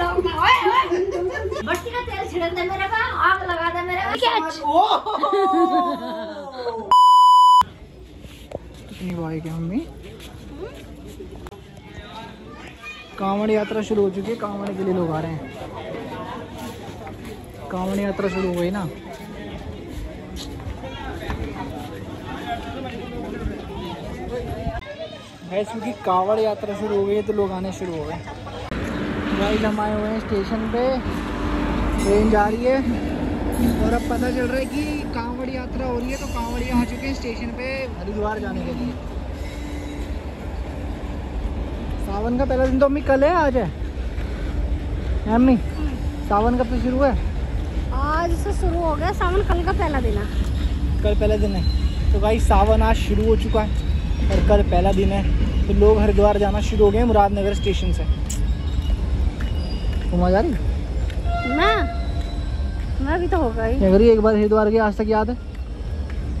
Blog में ओए ओए बट्टी का तेल छिड़क दे मेरे पे आग लगा दे मेरे पे क्या कितनी बाइक है मम्मी। कांवड़ यात्रा शुरू हो चुकी है कांवड़ के लिए लोग आ रहे हैं। कांवड़ यात्रा शुरू हो गई ना। है क्योंकि कांवड़ यात्रा शुरू हो गई है तो लोग आने शुरू हो गए। गाइस हम आए हुए हैं स्टेशन पे। ट्रेन जा रही है। और अब पता चल रहा है कि कांवड़ यात्रा हो रही है तो कांवड़िया आ चुके हैं स्टेशन पे हरिद्वार जाने के लिए। सावन का पहला दिन तो अम्मी कल है आज है। अम्मी? सावन कब से शुरू है? आज से शुरू हो गया सावन कल का पहला दिन है। कल पहला दिन है। तो भाई सावन आज शुरू हो चुका है और कल पहला दिन है। तो लोग हरिद्वार जाना शुरू हो गए मुरादनगर स्टेशन से। तुम आ जा रही मैं? मैं भी तो हो गई। अगर एक बार हरिद्वार की आज तक याद है?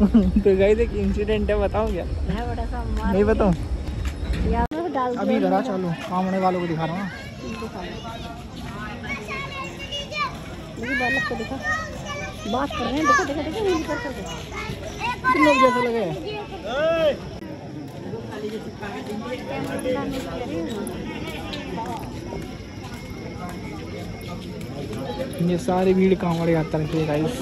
तो गई एक इंसिडेंट है बताऊँ क्या? बड़ा सा मार नहीं बताऊँ? अभी घर आ चलो काम होने वालों को दिखा रहा हूँ। बात कर रहे हैं देखो देखो देखो कर कितने लोग जैसे लगे? ये सारी भीड़ कांवड़ यात्रा की है गाइस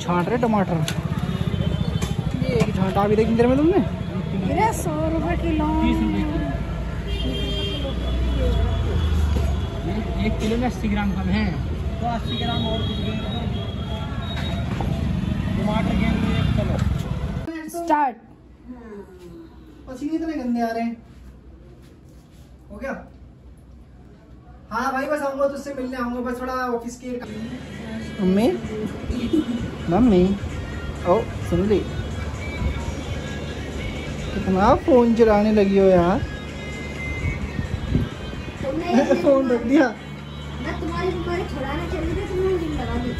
छांट रहे टमाटर। ये एक छांटा भी देखी तेरे में तुमने? सौ रुपए किलो। एक किलो में अस्सी ग्राम कम है। तो अस्सी ग्राम और टमाटर के एक किलो स्टार्ट पसीने इतने गंदे आ रहे हैं। हो गया? हाँ भाई बस आऊँगा तुझसे मिलने आऊँगा। बस थोड़ा ऑफ़िस के मम्मी? मम्मी? ओ सुन ली। कितना फ़ोन चलाने लगी हो यार। फ़ोन रख दिया। छुड़ाना चली थी तुमने जिम लगा दी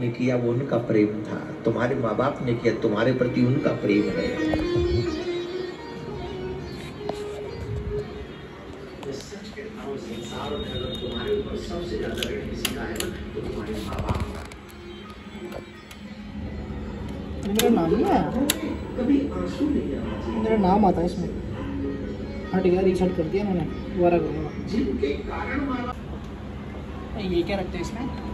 ने किया वो उनका प्रेम था। तुम्हारे माँ बाप ने किया तुम्हारे प्रति उनका प्रेम है। मेरा नाम नहीं आया। मेरा नाम आता है इसमें। हट गया रीसेट कर दिया मैंने दोबारा करूँगा। ये क्या रखते हैं इसमें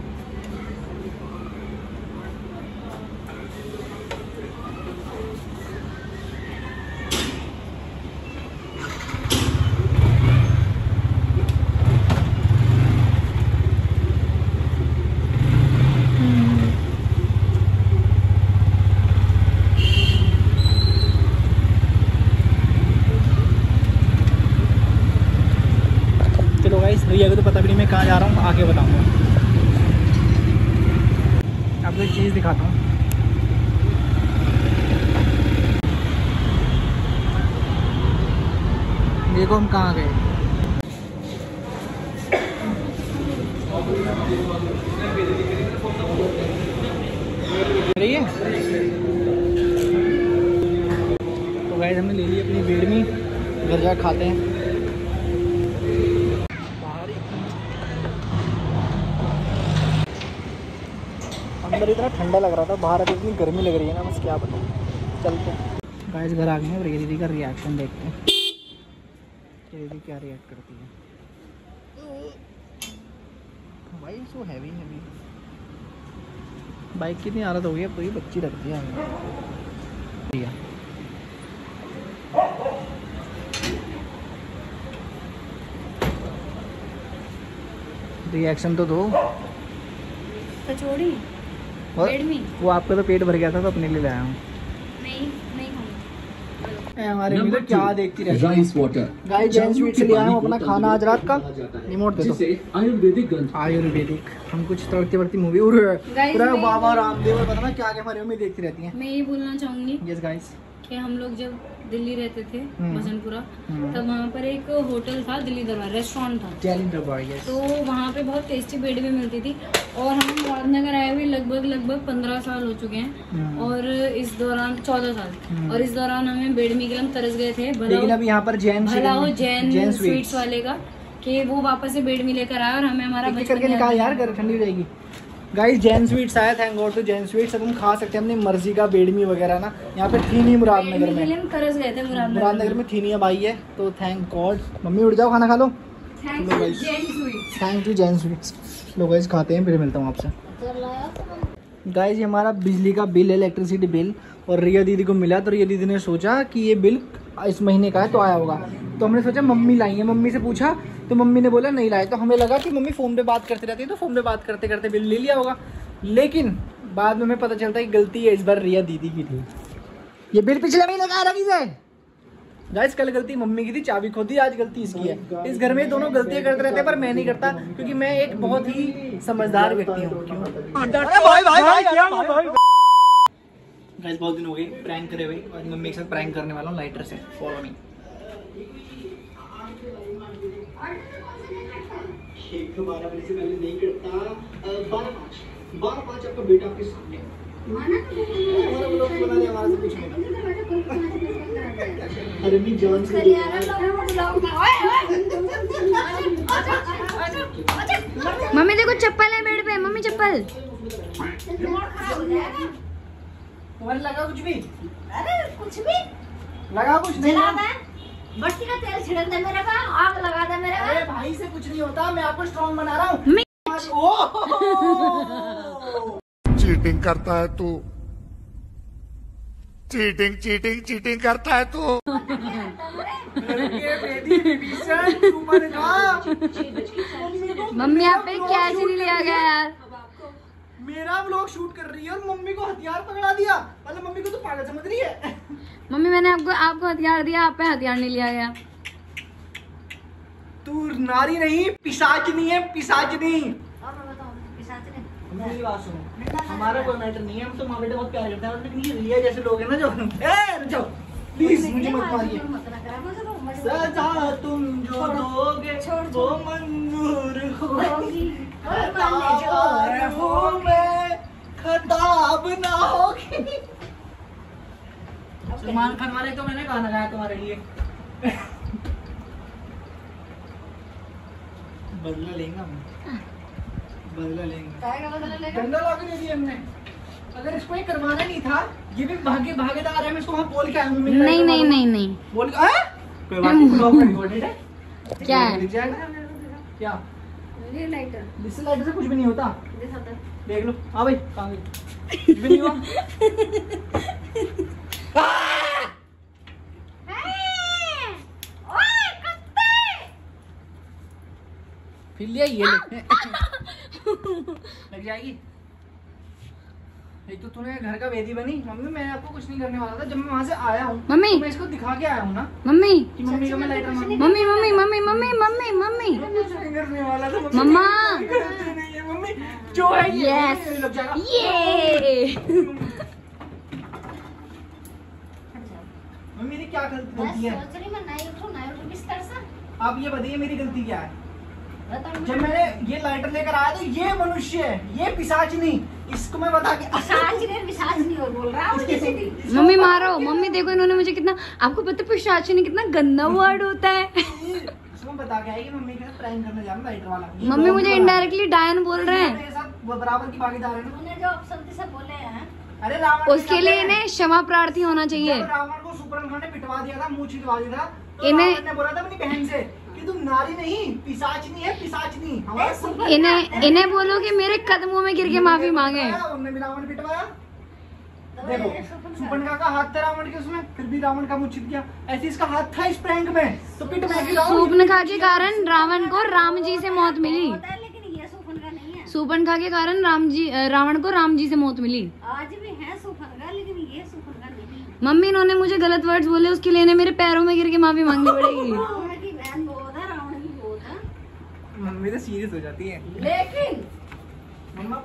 चलो गाइस भैया को तो पता भी नहीं मैं कहाँ जा रहा हूँ आगे बताऊँगा अब एक चीज़ दिखाता हूँ देखो हम कहाँ गए। तो गाइस हमने ले ली अपनी बेडमी घर जा खाते हैं। अंदर इतना ठंडा लग रहा था, बाहर अभी इतनी गर्मी लग रही है ना, बस क्या बताऊँ। चलते हैं। गाइस घर आ गए हैं और ये दीदी का रिएक्शन देखते हैं। ये दीदी क्या रिएक्ट करती है? भाई सो हैवी हैवी बाइक कितनी आदत हो गई अब तो ये बच्ची लगती है। हमें ठीक है। रिएक्शन तो दो। कचौड़ी? और वो आपका तो पेट भर गया था तो अपने लिए लाया हूँ। नहीं। हमारे लिए तो क्या देखती रहती है। Rice water guys Jain sweet से लिया हम अपना खाना आज रात का। रिमोट दे दो आयुर्वेदिक ग्रंथ आयुर्वेदिक। हम कुछ तड़कती बढ़ती मूवी और पूरा बाबा रामदेव और पता ना क्या क्या हमारे में देखती रहती हैं। मैं ये बोलना चाहूँगी यस गाइस कि हम लोग जब दिल्ली रहते थे हम्म। भजनपुरा। हम्म। तब वहाँ पर एक होटल था दिल्ली दरबार रेस्टोरेंट था। दरबार तो वहाँ पे बहुत टेस्टी बेड भी मिलती थी। और हम मुरादनगर आए हुए लगभग लगभग पंद्रह साल हो चुके हैं। हम्म। और इस दौरान चौदह साल। और इस दौरान हमें बेड में हम तरस गए थे। भला यहाँ पर जैन भला हो जैन स्वीट्स वाले का कि वो वापस से बेड में लेकर आया और हमें हमारा करके निकाल यार ठंडी जाएगी। गाइस जैन स्वीट्स आया thank God to Jain sweets अब हम खा सकते हैं अपनी मर्ज़ी का बेडमी वगैरह ना। यहाँ पे थी नहीं मुरादनगर बेड में। में के लिए हम तरस गए थे मुरादनगर मुरादनगर में थी नहीं अब आई है तो थैंक गॉड मम्मी उठ जाओ खाना खा लो। Thanks low to Jain sweets thank you Jain sweets low guys खाते हैं फिर मिलता हूँ आपसे। गाइस ये हमारा बिजली का बिल है इलेक्ट्रिसिटी बिल और रिया दीदी को मिला तो रिया दीदी ने सोचा कि ये बिल इस महीने का है तो आया होगा। तो हमने सोचा मम्मी लाई है। मम्मी से पूछा तो मम्मी ने बोला नहीं लाए। तो हमें लगा कि मम्मी फ़ोन पे बात करती रहती है तो फ़ोन पे बात करते करते बिल ले लिया होगा। लेकिन बाद में हमें पता चलता है कि गलती है इस बार रिया दीदी की थी। ये बिल पिछले महीने का आ रहा है गाइस कल गलती मम्मी की थी चाबी खो दी आज गलती इसकी है। इस घर में दोनों गलतियाँ करते रहते हैं पर मैं नहीं करता क्योंकि मैं एक बहुत ही समझदार व्यक्ति हूँ। गाइस बहुत दिन हो गए प्रैंक करे हुए और मम्मी के साथ प्रैंक करने वाला हूँ लाइटर से फॉलो मी बारह बजे से पहले नहीं करता बारह पाँच बारह पाँच आपका बेटा आपके सामने हमारा ब्लॉग बना दे हमारा से कुछ अरे मी जान से मम्मी देखो चप्पल है बेड पे मम्मी चप्पल। लगा कुछ भी? अरे कुछ भी। लगा कुछ नहीं। जला का तेल छिड़क दे मेरे का आग लगा दे मेरे अरे भाई से कुछ नहीं होता मैं आपको स्ट्रॉन्ग बना रहा हूँ। चीटिंग करता है तू। चीटिंग चीटिंग चीटिंग करता है तू। मम्मी आप पे कैच नहीं लिया गया यार? मेरा ब्लॉग शूट कर रही है और मम्मी को हथियार पकड़ा दिया। मतलब मम्मी को तो पागल समझ रही है? मम्मी मैंने आपको आपको हथियार दिया आप पे हथियार नहीं लिया गया। तू नारी नहीं पिशाचनी है पिशाचनी पिशाच मेरी बात सुनो। हमारा कोई मैटर नहीं है हम तो माँ बेटे बहुत प्यार करते हैं लेकिन ये रिया जैसे लोग हैं ना जो ए रुक जाओ प्लीज़ मुझे मत मारिए। तो सजा तुम जो दोगे वो मंजूर होगी। खताब मैं खताब ना होगी सलमान खान वाले तो मैंने गाना गाया तुम्हारे लिए। बदला लेंगे हम। बदला लेंगे। दे दिया हमने। अगर इसको ये करवाना नहीं था ये भी भागे भागेदार है मैं इसको वहाँ बोल के आया हूँ नहीं नहीं नहीं नहीं। बोल के क्या है? जाएगा? क्या? ये लाइटर इससे लाइट से कुछ भी नहीं होता। देख लो। हाँ भाई कहाँ गई? कुछ भी नहीं हुआ। फिर लिया ये लग जाएगी? एक तो तूने घर का वेदी बनी। मम्मी मैं आपको कुछ नहीं करने वाला था। जब मैं वहाँ से आया हूँ मम्मी। तो मैं इसको दिखा के आया हूँ ना मम्मी। कि मम्मी को मैं lighter mummy mummy mummy mummy mummy mummy कुछ नहीं करने वाला था मम्मा। है मम्मी जो है ये Yes. ये। मम्मी मेरी क्या गलती है? आप ये बताइए मेरी गलती क्या है? जब मैंने ये लाइटर लेकर आया तो ये मनुष्य है ये पिशाचनी। इसको मैं बता के पिशाच ने पिशाच नहीं और बोल रहा हूँ मम्मी मारो मम्मी देखो इन्होंने मुझे कितना आपको पता है पिशाची ने कितना गंदा वर्ड होता है। बता के आई मम्मी के साथ प्रैंक करने जा रहा लाइटर वाला। मम्मी मुझे। इनडायरेक्टली डायन बोल रहे हैं। बराबर की भागीदार है। जो अपशब्द से बोले हैं। अरे रावण उसके लिए इन्हें क्षमा प्रार्थी होना चाहिए। रावण को सुपरन ने पिटवा दिया था मुँह छिलवा दिया था तो इन्हें- बोला था अपनी बहन से कि तुम नारी नहीं पिशाचनी है सुपर- इन्हें इन्हें बोलो कि मेरे कदमों में गिर के माफ़ी मांगे। भी रावण पिटवाया। तो देखो सुपन का- का हाथ था रावण के उसमें फिर भी रावण का गया। ऐसे इसका हाथ था इस प्रैंक में तो पिट के कारण रावण को राम जी से मौत मिली। सुपन का नहीं है। सूपनखा के कारण राम जी रावण को राम जी से मौत मिली। आज भी है सुपन का लेकिन ये सुपन का नहीं मम्मी इन्होंने मुझे गलत वर्ड्स बोले उसके लिए मेरे पैरों में गिर के माफ़ी मांगनी पड़ेगी रावण की बहन बहुत है रावण की बहुत है मम्मी तो सीरियस हो जाती है। लेकिन मम्मा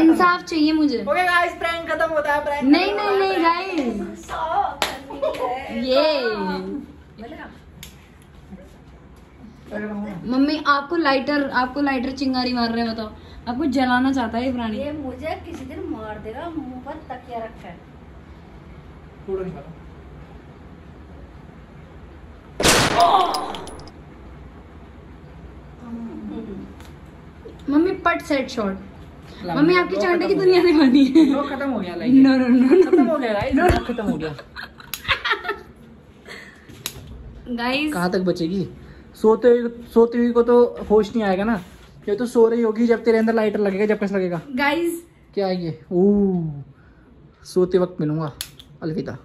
इंसाफ चाहिए मुझे। ओके गाइस प्रैंक खत्म होता है प्रैंक नहीं नहीं नहीं गाइस ये मम्मी। आपको लाइटर आपको लाइटर चिंगारी मार रहे हो बताओ। आपको जलाना चाहता है ये प्राणी। ये मुझे किसी दिन मार देगा मुँह पर तकिया रखा है फ़ोटो निकालो मम्मी पट सेट शॉट मम्मी आपकी चांटे की दुनिया दिखानी है। ब्लॉग खत्म हो गया लाइक नो नो नो खत्म हो गया गाइस ब्लॉग खत्म हो गया। गाइस कहाँ तक बचेगी? सोते हुए सोती हुई को तो होश नहीं आएगा ना। ये तो सो रही होगी जब तेरे अंदर लाइटर लगेगा जब कैसे लगेगा? गाइस क्या है ये? ओह सोते वक्त मिलूँगा अलविदा।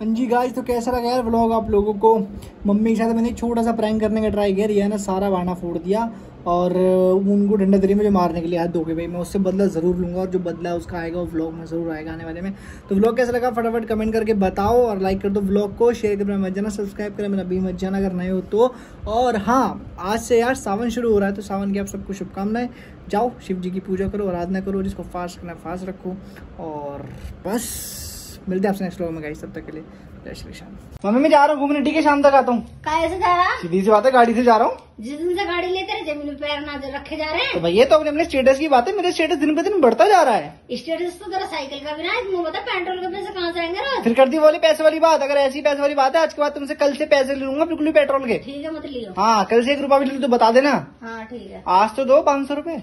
हाँ जी गाइस तो कैसा लगा यार व्लॉग आप लोगों को? मम्मी के साथ मैंने छोटा सा प्रैंक करने का ट्राई किया रिया ने सारा बाना फोड़ दिया। और उनको डंडा दरी में जो मारने के लिए हाथ धोके, भाई, मैं उससे बदला ज़रूर लूँगा और जो बदला उसका आएगा वो व्लॉग में ज़रूर आएगा आने वाले में। तो व्लॉग कैसा लगा? फटाफट कमेंट करके बताओ और लाइक कर दो व्लॉग को शेयर करना मत जाना सब्सक्राइब करना मेरा भी मत जाना अगर नए हो तो। और हाँ आज से यार सावन शुरू हो रहा है तो सावन की आप सबको शुभकामनाएँ। जाओ, शिव जी की पूजा करो, आराधना करो जिसको फास्ट करना फास्ट रखो। और बस, मिलते हैं आपसे नेक्स्ट व्लॉग में गाइस तब तक के लिए। जय श्री श्याम मम्मी मैं जा रहा हूँ घूमने ठीक है? शाम तक आता हूँ। कैसे जा रहा सीधी सी बात है गाड़ी से जा रहा हूँ। जिस दिन से गाड़ी लेते रहे ज़मीन पैर ना रखे जा रहे तो भैया तो अपने अपने स्टेटस की बात है मेरे स्टेटस दिन पे दिन बढ़ता जा रहा है। स्टेटस तो तेरा साइकिल का भी ना है मुझे बता पेट्रोल के पैसे कहाँ से आएँगे फिर कर दी बोली पैसे वाली बात अगर ऐसी पैसे वाली बात है आज के बाद तुमसे कल से पैसे ले लूँगा बिल्कुल भी पेट्रोल के। ठीक है मत लियो। हाँ कल से एक रुपया भी ले तो बता देना। हाँ ठीक है। आज तो दो पाँच सौ रुपए